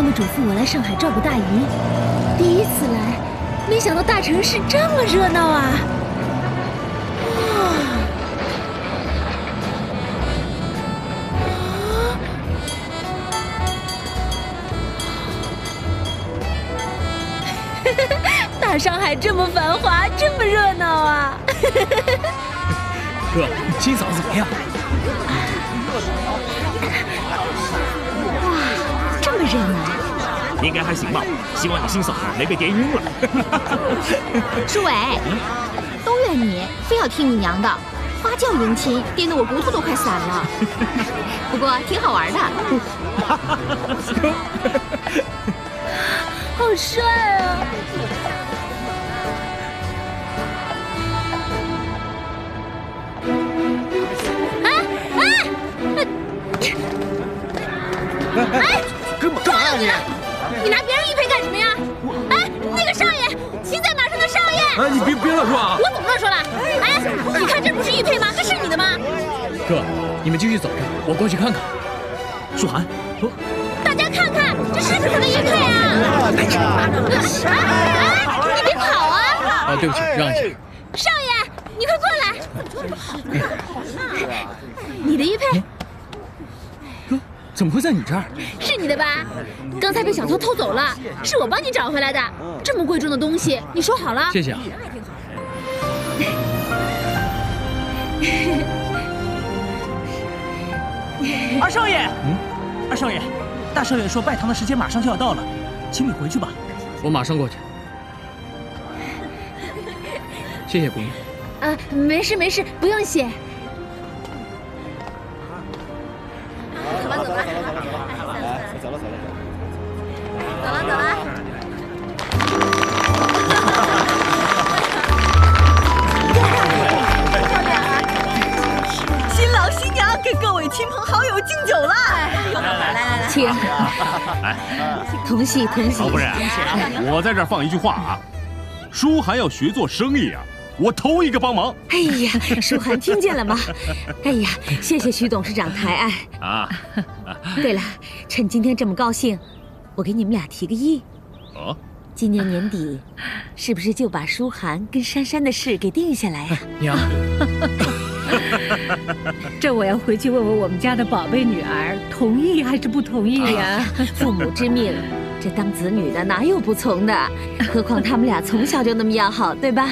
妈妈嘱咐我来上海照顾大姨，第一次来，没想到大城市这么热闹啊！哇！大上海这么繁华，这么热闹啊！哥，新嫂怎么样？哇，这么热闹！应该还行吧，希望你新嫂没被颠晕了。舒伟，都怨你，非要听你娘的，花轿迎亲，颠得我骨头都快散了。不过挺好玩的。好帅啊！哎哎哎！干嘛干嘛呀你？你拿别人玉佩干什么呀？哎，那个少爷，骑在马上的少爷！哎，你别别乱说啊！我怎么乱说了？哎，你看这不是玉佩吗？这是你的吗？哥，你们继续走着，我过去看看。舒涵，大家看看，这是不是他的玉佩啊？哎哎，你别跑啊！啊，对不起，让一下。少爷，你快过来！你的玉佩。怎么会在你这儿？是你的吧？刚才被小偷偷走了，是我帮你找回来的。这么贵重的东西，你收好了。谢谢啊。二少爷，嗯，二少爷，大少爷说拜堂的时间马上就要到了，请你回去吧。我马上过去。谢谢姑娘。啊，没事没事，不用谢。喜同喜。曹夫人，我在这儿放一句话啊，舒涵要学做生意啊，我头一个帮忙。哎呀，舒涵听见了吗？哎呀，谢谢徐董事长抬爱啊。对了，趁今天这么高兴，我给你们俩提个议。哦。今年年底，是不是就把舒涵跟珊珊的事给定下来呀？娘。这我要回去问问我们家的宝贝女儿，同意还是不同意呀？父母之命，这当子女的哪有不从的？何况他们俩从小就那么要好，对吧？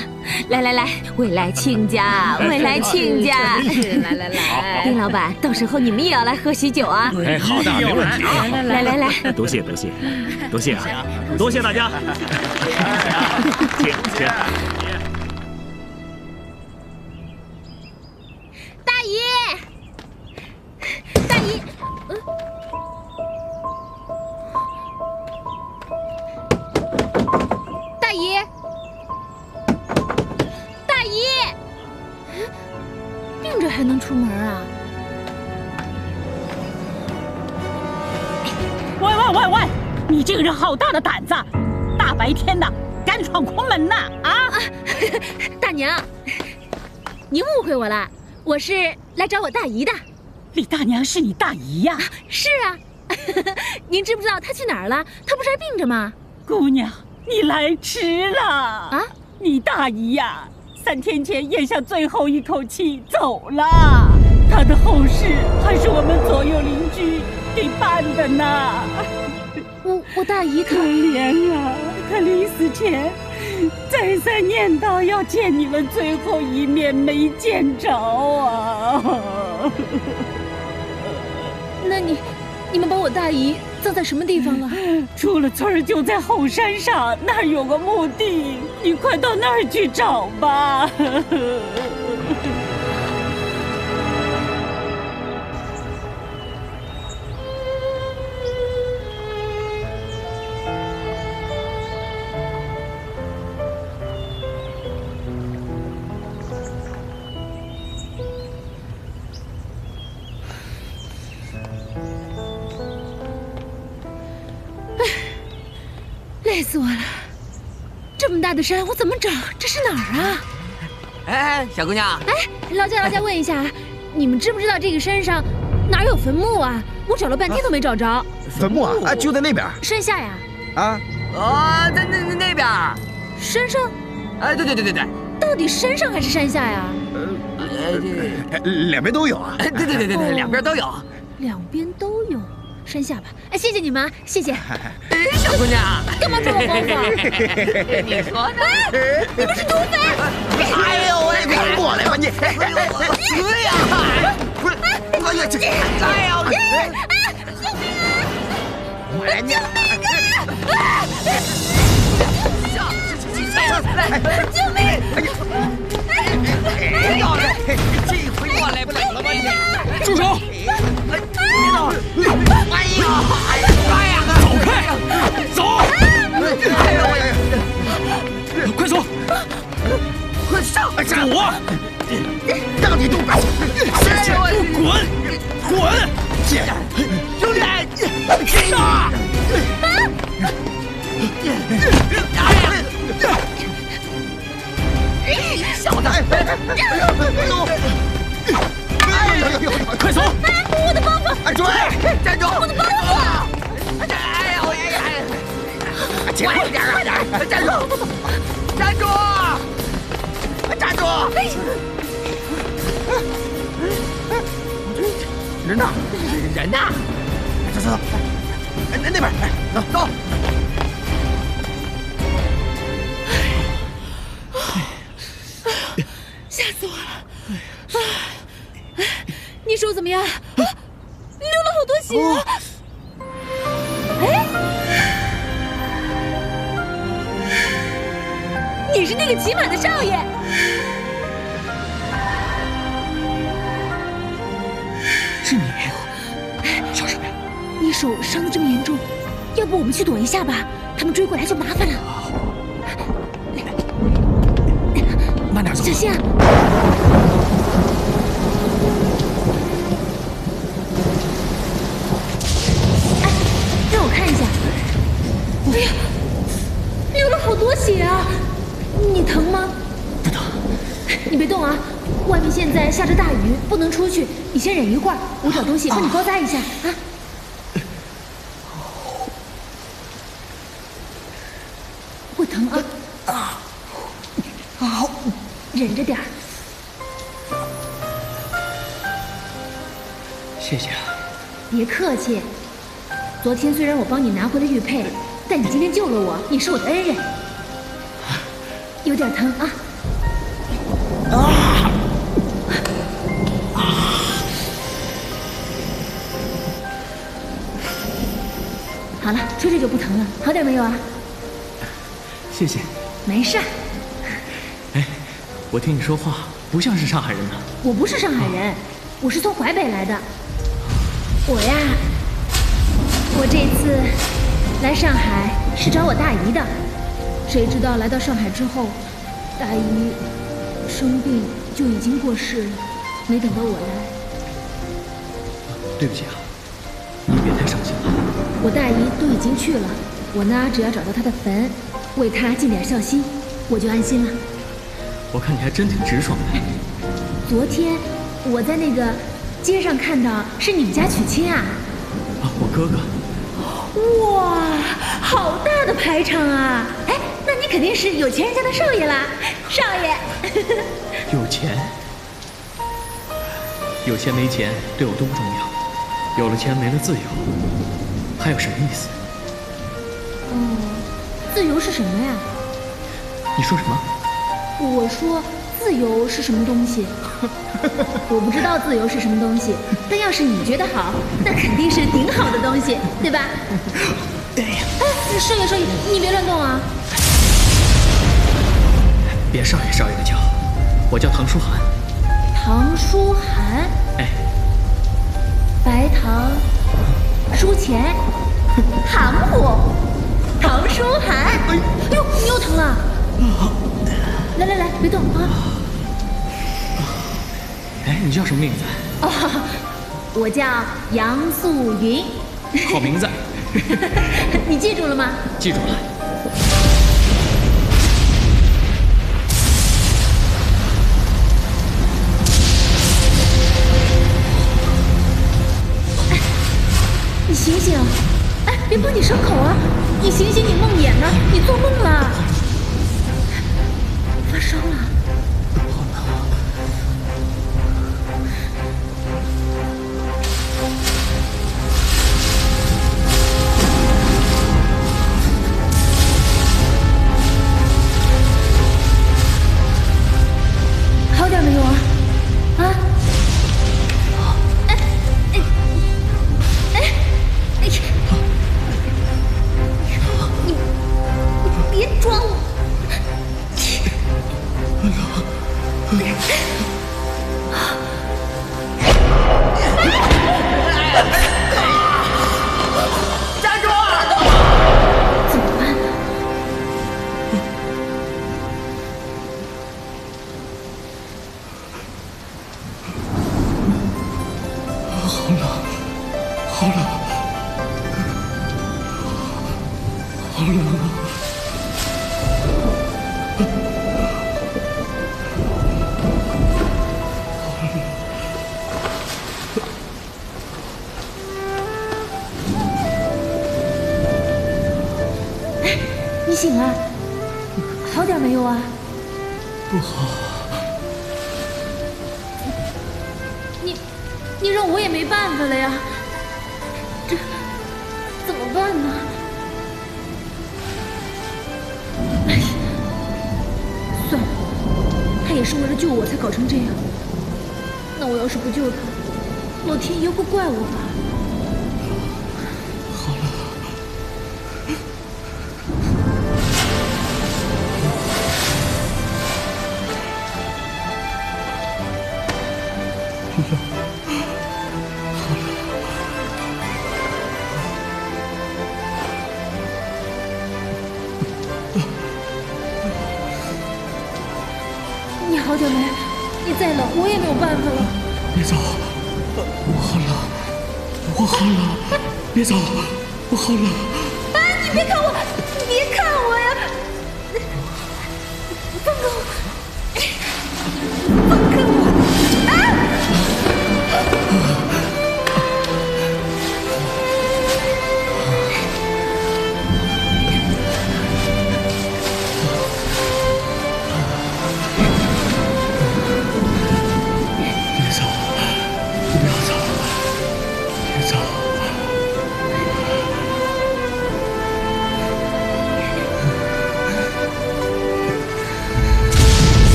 来来来，未来亲家，未来亲家，来来来，丁老板，到时候你们也要来喝喜酒啊！哎，好的，没问题。来来来，多谢多谢 多谢啊，多谢 大家，请请。还能出门啊？喂喂喂喂！你这个人好大的胆子，大白天的敢闯空门呐！啊！大娘，您误会我了，我是来找我大姨的。李大娘是你大姨呀？是啊。您知不知道她去哪儿了？她不是还病着吗？姑娘，你来迟了啊！你大姨呀？三天前咽下最后一口气走了，她的后事还是我们左右邻居给办的呢。我我大姨可怜啊，她临死前再三念叨要见你们最后一面，没见着啊。那你？你们把我大姨葬在什么地方了？出了村就在后山上，那儿有个墓地，你快到那儿去找吧。的山，我怎么找？这是哪儿啊？哎，小姑娘，哎，劳驾劳驾，问一下，你们知不知道这个山上哪有坟墓啊？我找了半天都没找着。坟墓啊？啊，就在那边。山下呀？啊啊，在那那那边。山上？哎，对对对对对。到底山上还是山下呀？呃，两边都有啊。对对对对对，两边都有。两边都有。山下吧，哎，谢谢你们，谢谢。哎，小姑娘，干嘛抓我包袱？你说呢？你们是土匪！哎呦喂，快过来吧你！哎呀！不是，哎呀，这，哎呀！救命啊！救命啊！救命！哎呀！这回过来不了吧你？住手！别动！哎呀！走！开！走！快走！快上！走！啊！让你动手！滚！滚！兄弟，杀！小子！快走！我的包袱！追！站住！我的包袱！哎呀！哎呀！快点，快点！站住！站住！站住！人呢？人呢？走走走！哎，那那边，哎，走走！怎么样？啊流了好多血！哎，你是那个骑马的少爷？是你？小什么呀？你手伤的这么严重，要不我们去躲一下吧？他们追过来就麻烦了。我找东西帮你包扎一下啊。不疼啊。啊。好。忍着点儿。谢谢啊。别客气。昨天虽然我帮你拿回了玉佩，但你今天救了我，你是我的恩人。有点疼啊。啊！吹吹就不疼了，好点没有啊？谢谢。没事。哎，我听你说话不像是上海人呢。我不是上海人，我是从淮北来的。我呀，我这次来上海是找我大姨的，谁知道来到上海之后，大姨生病就已经过世了，没等到我来。对不起啊。我大姨都已经去了，我呢只要找到她的坟，为她尽点孝心，我就安心了。我看你还真挺直爽的。昨天我在那个街上看到，是你们家娶亲啊？啊，我哥哥。哇，好大的排场啊！哎，那你肯定是有钱人家的少爷啦，少爷。有钱？有钱没钱对我都不重要，有了钱没了自由，还有什么意思？嗯，自由是什么呀？你说什么？我说自由是什么东西？我不知道自由是什么东西，但要是你觉得好，那肯定是顶好的东西，对吧？对呀。哎，少爷少爷，你别乱动啊！别少爷少爷的叫，我叫唐书涵。唐书涵。哎。白糖，书钱，含糊。唐书涵。哎呦，你又疼了。来来来，别动啊！哎，你叫什么名字？哦，我叫杨素云。好名字。你记住了吗？记住了。醒醒哎别碰你伤口啊你醒醒你梦魇呢你做梦了。发烧了。是为了救我才搞成这样。那我要是不救他老天爷会怪我吧？别走，我好冷。啊！你别看我，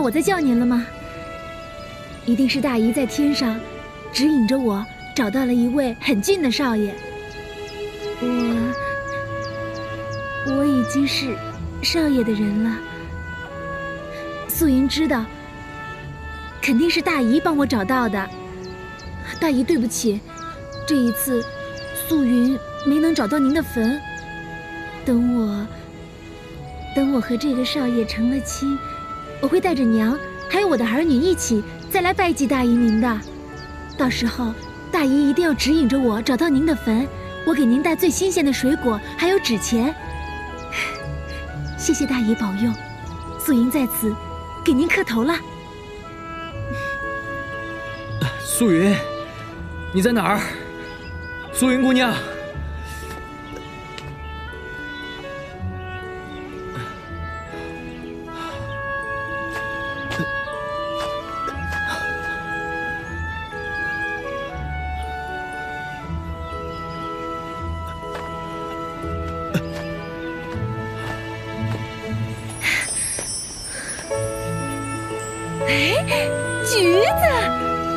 到我在叫您了吗？一定是大姨在天上指引着我，找到了一位很俊的少爷。我我已经是少爷的人了。素云知道，肯定是大姨帮我找到的。大姨，对不起，这一次素云没能找到您的坟。等我。等我和这个少爷成了亲，我会带着娘还有我的儿女一起再来拜祭大姨您的。到时候，大姨一定要指引着我找到您的坟，我给您带最新鲜的水果还有纸钱。谢谢大姨保佑，素云在此给您磕头了。素云，你在哪儿？素云姑娘。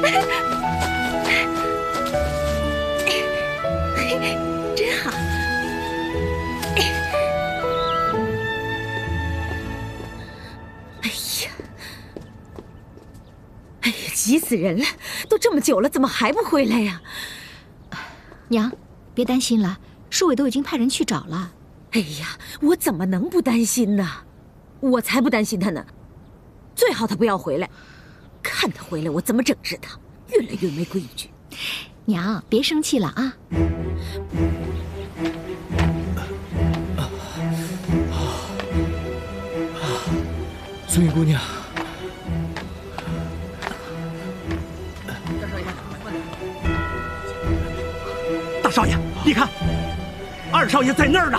死人了！都这么久了，怎么还不回来呀？娘，别担心了，树伟都已经派人去找了。哎呀，我怎么能不担心呢？我才不担心他呢！最好他不要回来，看他回来，我怎么整治他？越来越没规矩。娘，别生气了啊。孙云姑娘，大少爷，你看，二少爷在那儿呢，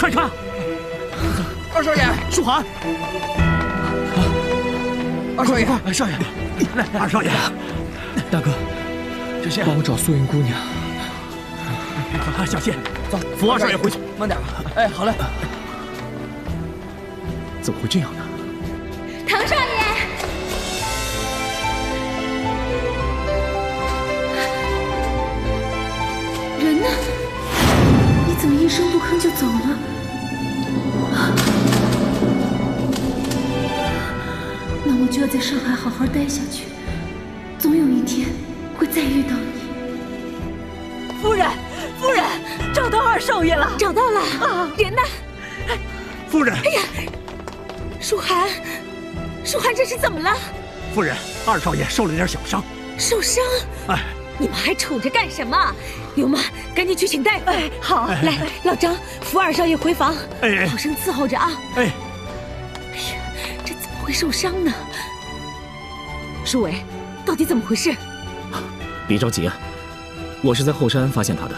快看，二少爷，舒涵。二少爷，二少爷，来，二少爷，大哥，小谢，帮我找素云姑娘。小谢，走，扶二少爷回去，慢点。哎，好嘞。怎么会这样呢？唐少爷，人呢？你怎么一声不吭就走了？就要在上海好好待下去，总有一天会再遇到你。夫人，夫人，找到二少爷了，找到了啊！人呢？夫人，哎呀，舒涵，舒涵，这是怎么了？夫人，二少爷受了点小伤，受伤？哎，你们还杵着干什么？刘妈，赶紧去请大夫。哎，好，来，老张扶二少爷回房，哎，好生伺候着啊。哎，哎呀，这怎么会受伤呢？舒伟，到底怎么回事？别着急啊，我是在后山发现他的，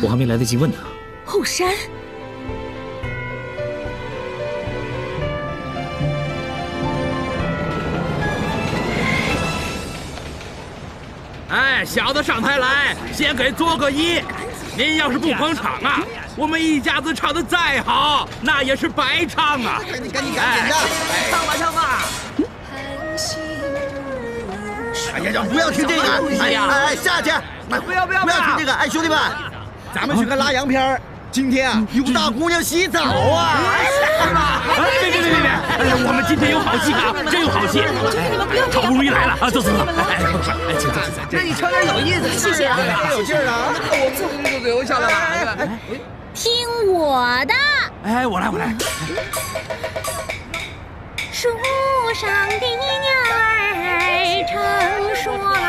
我还没来得及问呢。后山？哎，小的上台来，先给作个揖。您要是不捧场啊，我们一家子唱的再好，那也是白唱啊！赶紧赶紧赶紧的，上吧唱吧！不要听这个！哎呀，哎下去！不要不要不要听这个！哎，兄弟们，咱们去看拉洋片儿。今天啊，有大姑娘洗澡啊！别别别别别！哎呀，我们今天有好戏啊，真有好戏！好不容易来了啊，走走走！哎，哎，请坐请坐。那你唱点有意思，谢谢啊，有劲儿啊！我们就留下来了。听我的。哎，我来我来。树上的鸟儿成双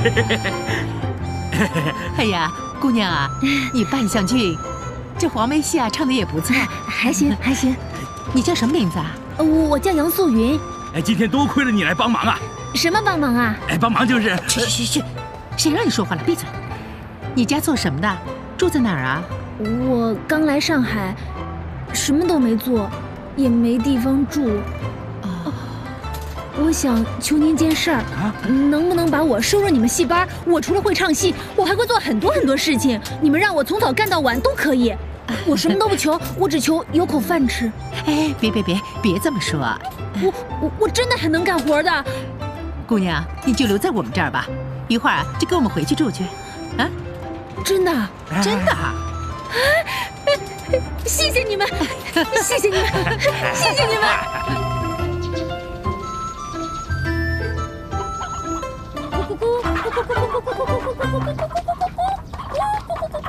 哎呀，姑娘啊，你扮相俊。这黄梅戏啊，唱的也不错，还行 还行。你叫什么名字啊？我我叫杨素云。哎，今天多亏了你来帮忙啊！什么帮忙啊？哎，帮忙就是……去去去，谁让你说话了？闭嘴！你家做什么的？住在哪儿啊？我刚来上海，什么都没做，也没地方住。哦，我想求您件事儿，能不能把我收入你们戏班？我除了会唱戏，我还会做很多很多事情。你们让我从早干到晚都可以。我什么都不求，我只求有口饭吃。哎，别别别，别这么说。我我我真的很能干活的。姑娘，你就留在我们这儿吧，一会儿啊就跟我们回去住去。啊，真的，真的。啊谢谢你们，谢谢你们，谢谢你们。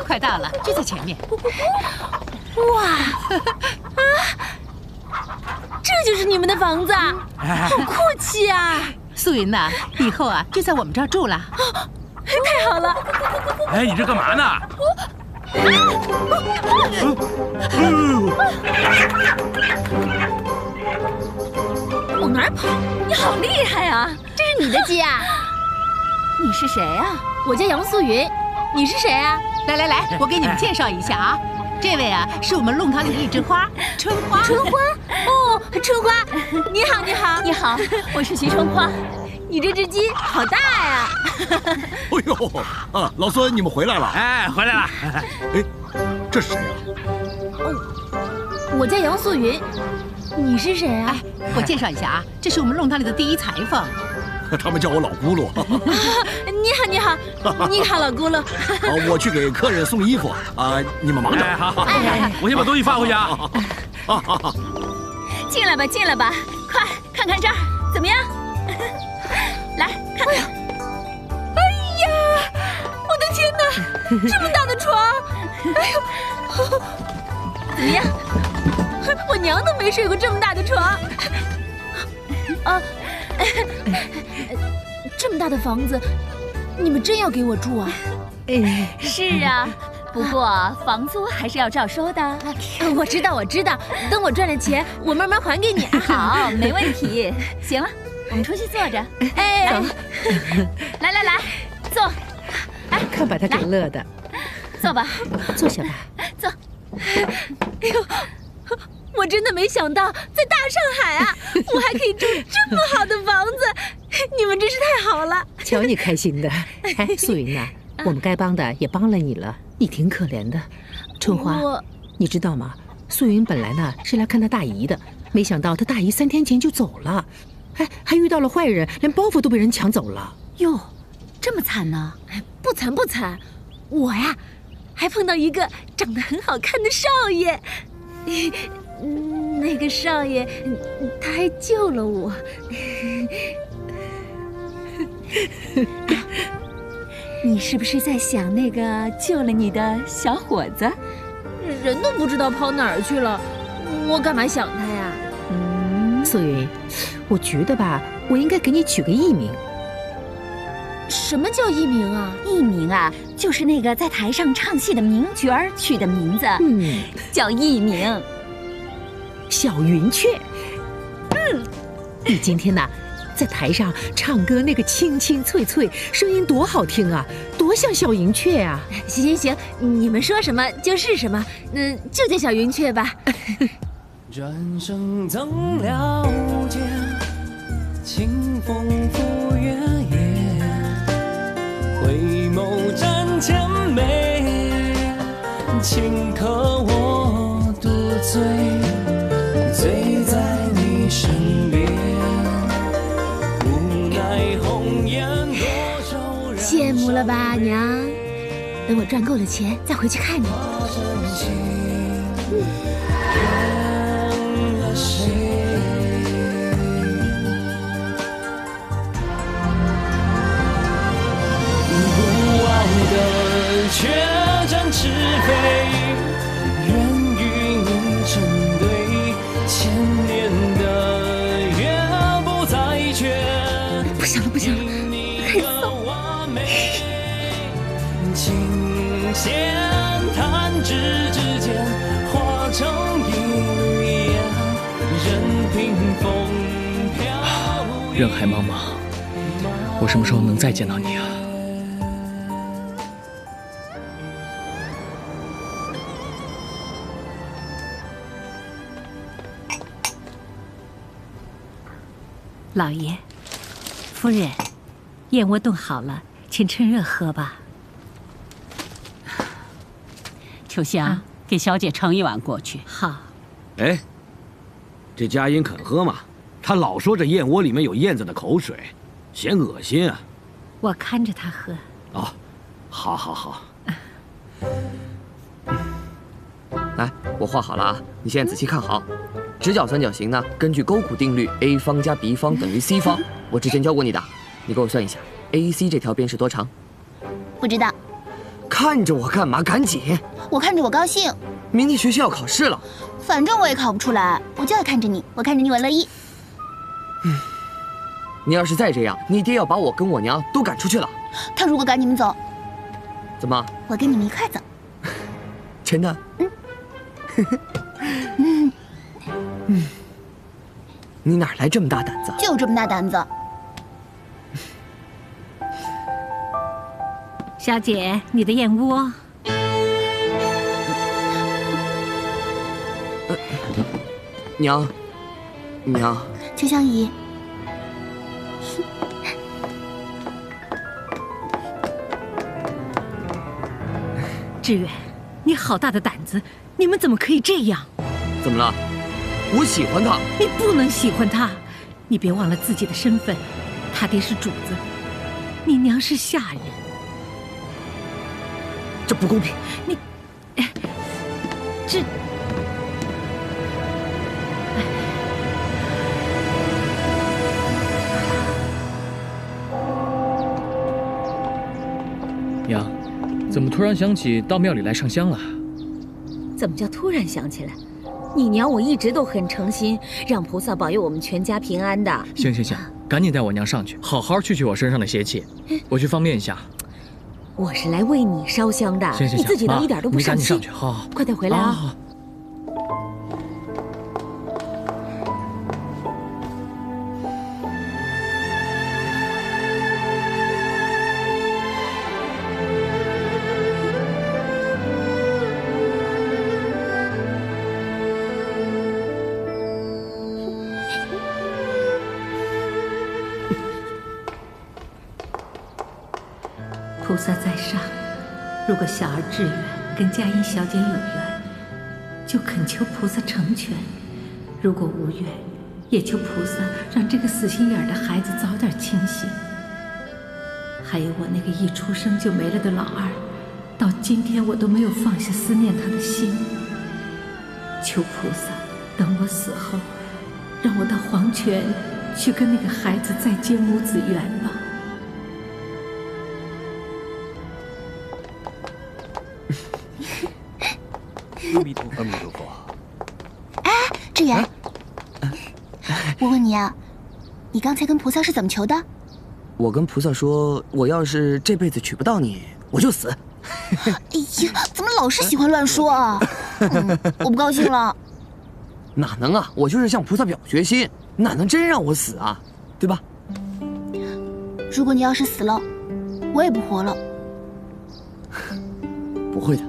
快到了，就在前面。哇啊！这就是你们的房子，好阔气啊！素云呐，以后啊就在我们这儿住了。太好了！哎，你这干嘛呢？往哪儿跑？你好厉害啊！这是你的鸡啊？你是谁啊？我叫杨素云。你是谁啊？来来来，我给你们介绍一下啊，这位啊是我们弄堂里的一枝花，春花。春花？哦，春花，你好，你好，你好，我是徐春花。你这只鸡好大呀！哎呦，啊，老孙，你们回来了？哎，回来了。哎，这是谁啊？哦，我叫杨素云。你是谁啊？哎，我介绍一下啊，这是我们弄堂里的第一裁缝。他们叫我老咕噜。你好，你好，你好，老咕噜。我去给客人送衣服啊，你们忙着。好好，我先把东西放回去啊。进来吧，进来吧，快看看这儿怎么样？来看看。哎呀，我的天哪，这么大的床！哎呦，怎么样？我娘都没睡过这么大的床。啊，这么大的房子，你们真要给我住啊？是啊。不过房租还是要照收的。我知道，我知道。等我赚了钱，我慢慢还给你。好，没问题。行了，我们出去坐着。哎，来来来，坐。哎，看把他给乐的。坐吧，坐下吧。坐。哎呦，我真的没想到，在大上海啊，我还可以住这么好的房子。你们真是太好了。瞧你开心的。哎，素云呐，我们该帮的也帮了你了。你挺可怜的，春花，你知道吗？素云本来呢是来看她大姨的，没想到她大姨三天前就走了，哎，还遇到了坏人，连包袱都被人抢走了。哟，这么惨呢？哎，不惨不惨，我呀，还碰到一个长得很好看的少爷，那个少爷他还救了我。你是不是在想那个救了你的小伙子？人都不知道跑哪儿去了，我干嘛想他呀？嗯，素云，我觉得吧，我应该给你取个艺名。什么叫艺名啊？艺名啊，就是那个在台上唱戏的名角儿取的名字，嗯，叫艺名。小云雀。嗯，你今天呢？在台上唱歌，那个清清脆脆，声音多好听啊，多像小云雀啊！行行行，你们说什么就是什么，嗯，就叫小云雀吧。转身曾了解，清风拂月夜，回眸斩千美，顷刻我独醉，了吧，娘？等我赚够了钱，再回去看你。不忘的决战翅飞，闲弹指之间，化成一缕烟，任凭风飘。人海茫茫，我什么时候能再见到你啊？老爷，夫人，燕窝炖好了，请趁热喝吧。秋香，给小姐盛一碗过去。好。哎，这佳音肯喝吗？她老说这燕窝里面有燕子的口水，嫌恶心啊。我看着她喝。哦，好，好，好。来，我画好了啊，你现在仔细看好。直角三角形呢，根据勾股定律，a 方加 b 方等于 c 方。我之前教过你的，你给我算一下，AC 这条边是多长？不知道。看着我干嘛？赶紧！我看着我高兴。明天学校要考试了，反正我也考不出来，我就要看着你。我看着你，我乐意。嗯，你要是再这样，你爹要把我跟我娘都赶出去了。他如果赶你们走，怎么？我跟你们一块走。真的？嗯。嗯嗯。你哪来这么大胆子？就这么大胆子。小姐，你的燕窝。娘，娘。秋香姨。志远，你好大的胆子！你们怎么可以这样？怎么了？我喜欢他。你不能喜欢他，你别忘了自己的身份。他爹是主子，你娘是下人。这不公平。你这。娘怎么突然想起到庙里来上香了？怎么叫突然想起来？你娘我一直都很诚心让菩萨保佑我们全家平安的。行行行赶紧带我娘上去好好去去我身上的邪气我去方便一下。我是来为你烧香的，行行行，你自己倒一点都不上心。上去，好，好，快点回来啊！菩萨在上，如果小儿志远跟佳音小姐有缘，就恳求菩萨成全；如果无缘，也求菩萨让这个死心眼的孩子早点清醒。还有我那个一出生就没了的老二，到今天我都没有放下思念他的心。求菩萨，等我死后，让我到黄泉去跟那个孩子再结母子缘你刚才跟菩萨是怎么求的？我跟菩萨说，我要是这辈子娶不到你，我就死。哎呀，怎么老是喜欢乱说啊？我不高兴了。哪能啊！我就是向菩萨表决心，哪能真让我死啊？对吧？如果你要是死了，我也不活了。不会的。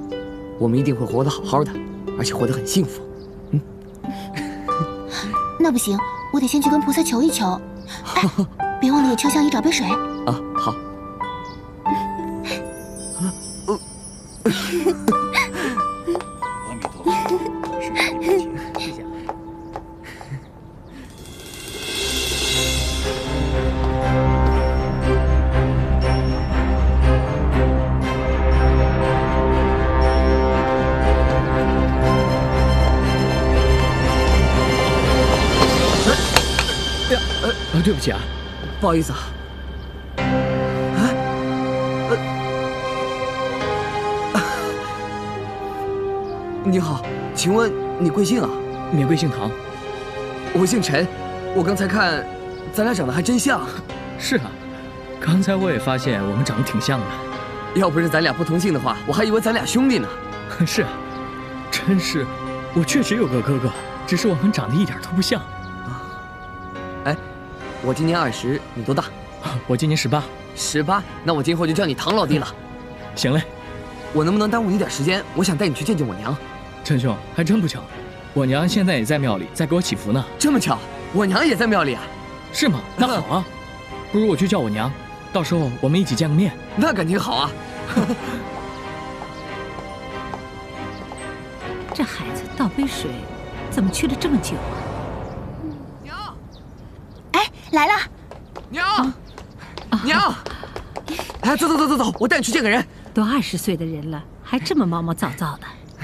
我们一定会活得好好的，而且活得很幸福。嗯，那不行，我得先去跟菩萨求一求。哎，别忘了给秋香姨找杯水。不好意思啊。啊，你好，请问你贵姓啊？免贵姓唐。我姓陈，我刚才看，咱俩长得还真像。是啊，刚才我也发现我们长得挺像的。要不是咱俩不同姓的话，我还以为咱俩兄弟呢。是啊，真是，我确实有个哥哥，只是我们长得一点都不像。我今年二十，你多大？我今年十八。十八？那我今后就叫你唐老弟了。行嘞。我能不能耽误你点时间？我想带你去见见我娘。陈兄，还真不巧，我娘现在也在庙里，在给我祈福呢。这么巧，我娘也在庙里啊？是吗？那好啊，不如我去叫我娘，到时候我们一起见个面。那肯定好啊。这孩子倒杯水，怎么去了这么久啊？来了，娘，娘，哎，走走走走走，我带你去见个人。都二十岁的人了，还这么毛毛躁躁的。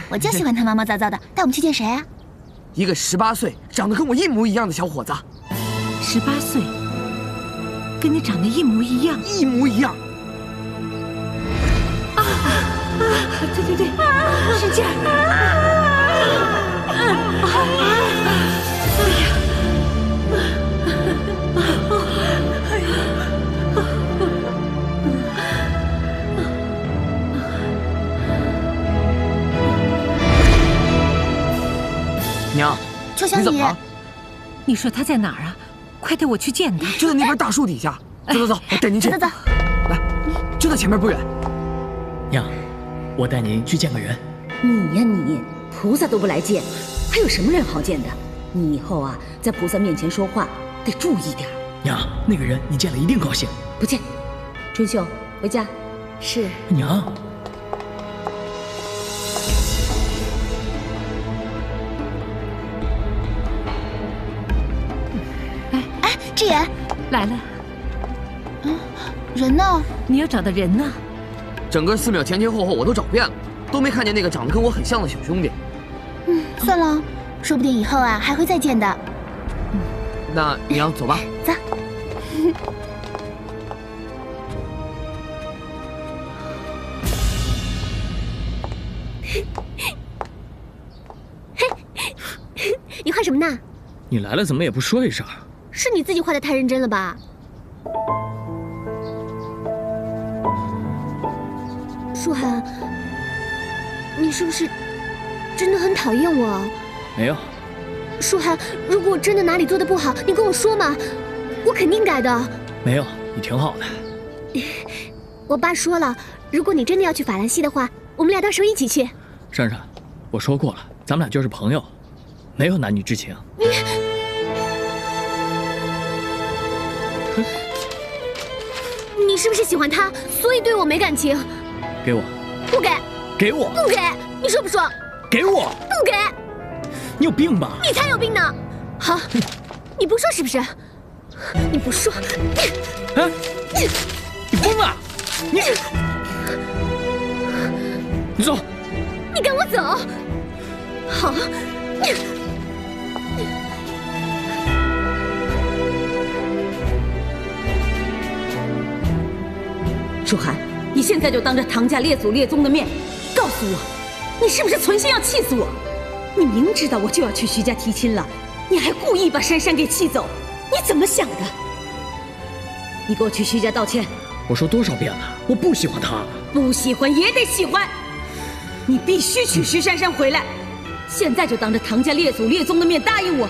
我就喜欢他毛毛躁躁的。带我们去见谁啊？一个十八岁，长得跟我一模一样的小伙子。十八岁，跟你长得一模一样，一模一样。啊啊！对对对，使劲！哎秋香姨，你说他在哪儿啊？快带我去见他。就在那边大树底下。走走走，我带您去。走走走，来，就在前面不远。娘，我带您去见个人。你呀你，菩萨都不来见，还有什么人好见的？你以后啊，在菩萨面前说话得注意点。娘，那个人你见了一定高兴。不见，春秀回家。是。娘。姐来了。人呢？你要找的人呢？整个寺庙前前后后我都找遍了都没看见那个长得跟我很像的小兄弟。嗯算了说不定以后啊还会再见的。那娘走吧。走。你画什么呢？你来了怎么也不说一声是你自己画的太认真了吧？舒涵，你是不是真的很讨厌我？没有。舒涵，如果我真的哪里做的不好，你跟我说嘛，我肯定改的。没有，你挺好的。我爸说了，如果你真的要去法兰西的话，我们俩到时候一起去。珊珊，我说过了，咱们俩就是朋友，没有男女之情。你，你是不是喜欢他，所以对我没感情？给我。不给。给我。不给。你说不说？给我。不给。你有病吧？你才有病呢！好，你不说是不是？你不说，哎，你疯了！你，你走！你跟我走！好。舒涵，你现在就当着唐家列祖列宗的面，告诉我，你是不是存心要气死我？你明知道我就要去徐家提亲了，你还故意把珊珊给气走，你怎么想的？你给我去徐家道歉！我说多少遍了，我不喜欢他，不喜欢也得喜欢。你必须娶徐珊珊回来，现在就当着唐家列祖列宗的面答应我。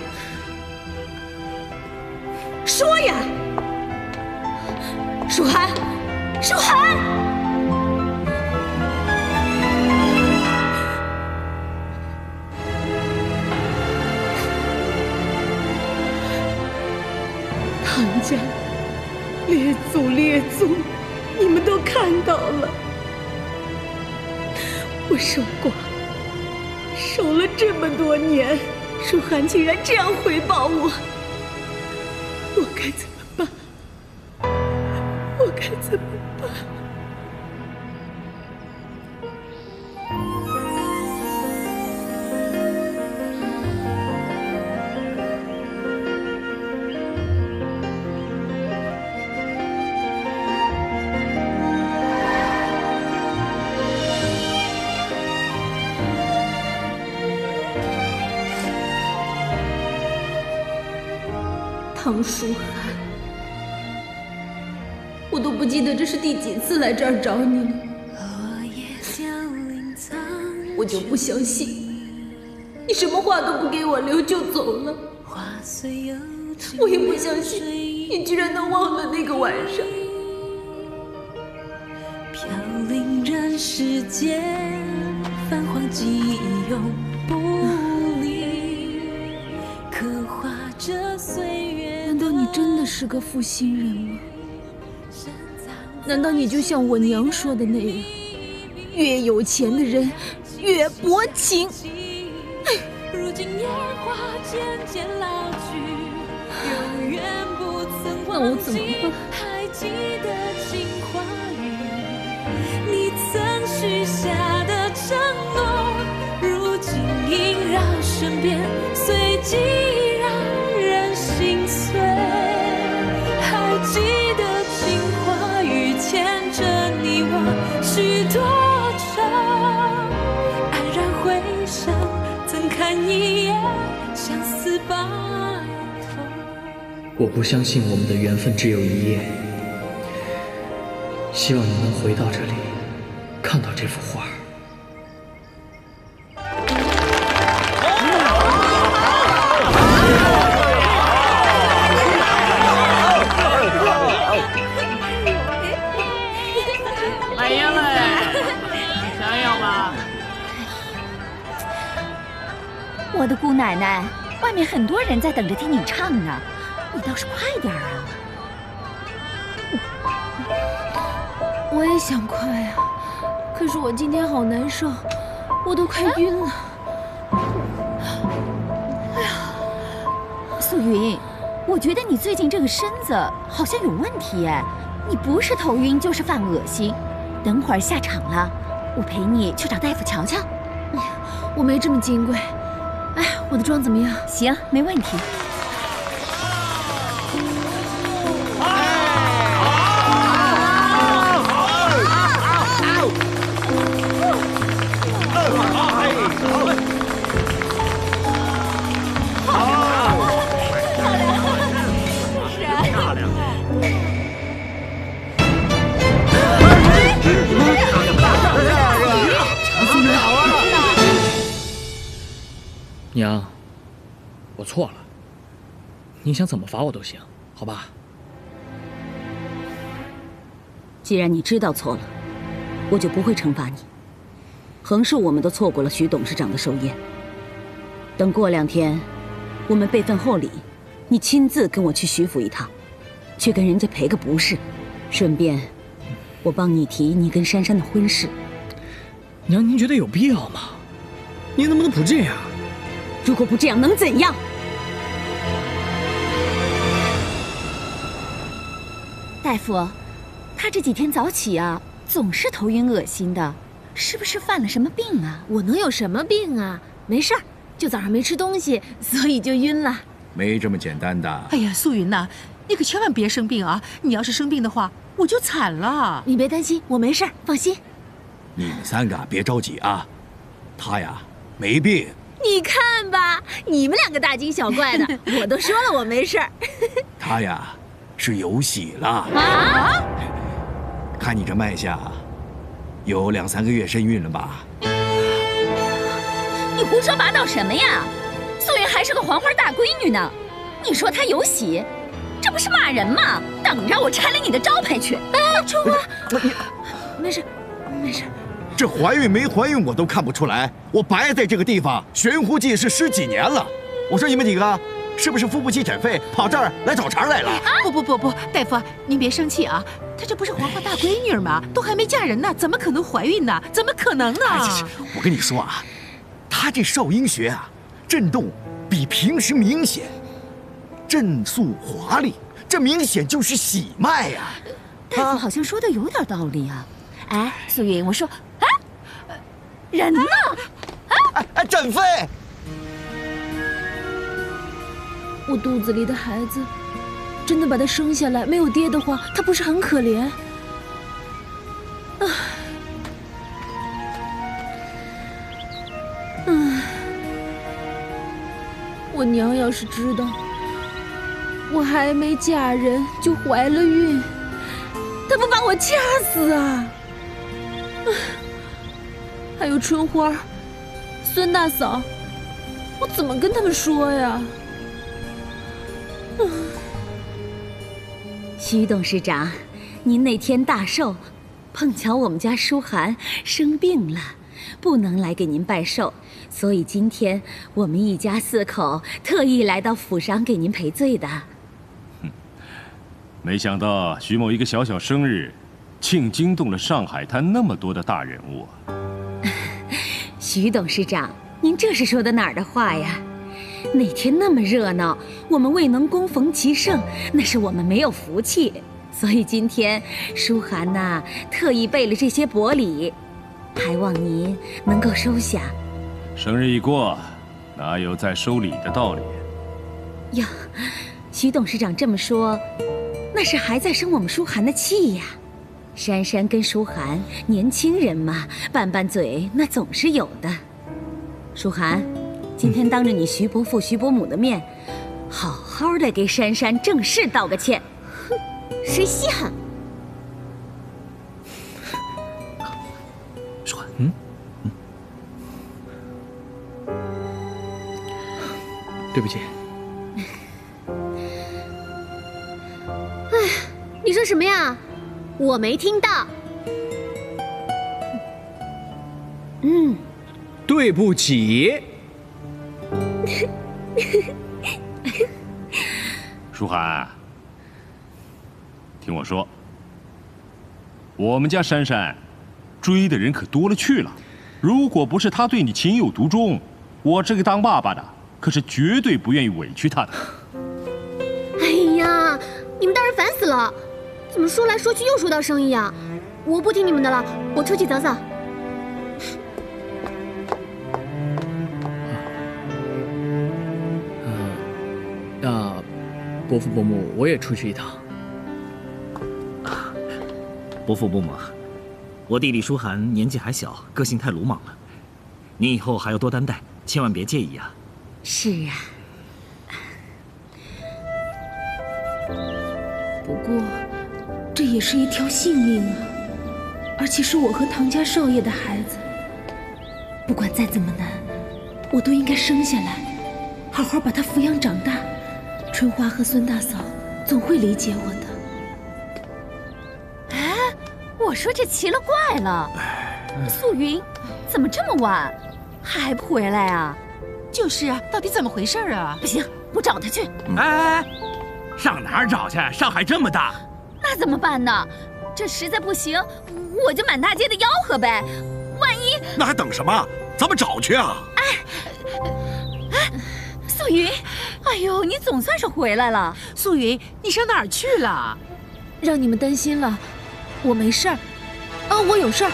说呀，舒涵，舒涵。唐家列祖列宗，你们都看到了，我守寡守了这么多年，舒涵竟然这样回报我，我该怎么？怎么办？唐舒记得这是第几次来这儿找你了，我就不相信你什么话都不给我留就走了，我也不相信你居然能忘了那个晚上。飘零人世间，泛黄记忆永不离，刻画着岁月。难道你真的是个负心人吗？难道你就像我娘说的那样，越有钱的人越薄情？那我怎么办？你曾许下的承诺，如今萦绕身边，随即我不相信我们的缘分只有一夜，希望你能回到这里，看到这幅画。买烟了，想要吗？我的姑奶奶，外面很多人在等着听你唱呢，你倒是快点啊！我也想快啊，可是我今天好难受，我都快晕了。哎呀，素云，我觉得你最近这个身子好像有问题哎，你不是头晕就是犯恶心。等会儿下场了，我陪你去找大夫瞧瞧。哎呀，我没这么金贵。哎，我的妆怎么样？行，没问题。娘，我错了。你想怎么罚我都行，好吧？既然你知道错了，我就不会惩罚你。横竖我们都错过了徐董事长的寿宴。等过两天，我们备份厚礼，你亲自跟我去徐府一趟，去跟人家赔个不是，顺便我帮你提你跟珊珊的婚事。娘，您觉得有必要吗？您能不能不这样？如果不这样，能怎样？大夫，他这几天早起啊，总是头晕恶心的，是不是犯了什么病啊？我能有什么病啊？没事儿，就早上没吃东西，所以就晕了。没这么简单的。哎呀，素云呐，你可千万别生病啊！你要是生病的话，我就惨了。你别担心，我没事儿，放心。你们三个别着急啊，他呀没病。你看吧，你们两个大惊小怪的，我都说了我没事儿。他呀。是有喜了啊！看你这脉象，有两三个月身孕了吧？你胡说八道什么呀？素云还是个黄花大闺女呢，你说她有喜，这不是骂人吗？等着我拆了你的招牌去！哎，春花，没事，没事。这怀孕没怀孕我都看不出来，我白在这个地方悬壶济世十几年了。我说你们几个。是不是付不起诊费，跑这儿来找茬来了？不不不不，大夫您别生气啊，她这不是黄花大闺女吗？都还没嫁人呢，怎么可能怀孕呢？怎么可能呢？我跟你说啊，她这少阴穴啊，震动比平时明显，震速华丽，这明显就是喜脉呀。大夫好像说的有点道理啊。哎，素云，我说，哎，人呢？哎哎，诊费。我肚子里的孩子，真的把他生下来，没有爹的话，他不是很可怜？我娘要是知道我还没嫁人就怀了孕，她不把我掐死啊？还有春花、孙大嫂，我怎么跟他们说呀？徐董事长，您那天大寿，碰巧我们家舒涵生病了，不能来给您拜寿，所以今天我们一家四口特意来到府上给您赔罪的。没想到徐某一个小小生日，竟惊动了上海滩那么多的大人物。徐董事长，您这是说的哪儿的话呀？那天那么热闹，我们未能恭逢其盛，那是我们没有福气。所以今天舒涵呐，特意备了这些薄礼，还望您能够收下。生日一过，哪有再收礼的道理？哟，徐董事长这么说，那是还在生我们舒涵的气呀。珊珊跟舒涵年轻人嘛，拌拌嘴那总是有的。舒涵。今天当着你徐伯父、徐伯母的面，好好的给珊珊正式道个歉。哼，谁稀罕？舒涵，嗯嗯，对不起。哎，你说什么呀？我没听到。嗯，对不起。舒涵，听我说，我们家珊珊追的人可多了去了。如果不是她对你情有独钟，我这个当爸爸的可是绝对不愿意委屈她的。哎呀，你们大人烦死了！怎么说来说去又说到生意啊？我不听你们的了，我出去走走。那伯父伯母，我也出去一趟。伯父伯母，我弟弟舒涵年纪还小，个性太鲁莽了，您以后还要多担待，千万别介意啊。是啊。也是一条性命啊，而且是我和唐家少爷的孩子。不管再怎么难，我都应该生下来。好好把他抚养长大。春花和孙大嫂总会理解我的。哎，我说这奇了怪了，素云，怎么这么晚还不回来啊？就是啊，到底怎么回事啊？不行，我找他去。哎哎哎，上哪儿找去？上海这么大，那怎么办呢？这实在不行，我就满大街的吆喝呗。万一……那还等什么？咱们找去啊！哎，哎，素云，哎呦，你总算是回来了。素云，你上哪儿去了？让你们担心了，我没事儿。啊，我有事儿。